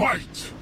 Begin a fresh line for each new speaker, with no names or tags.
Fight!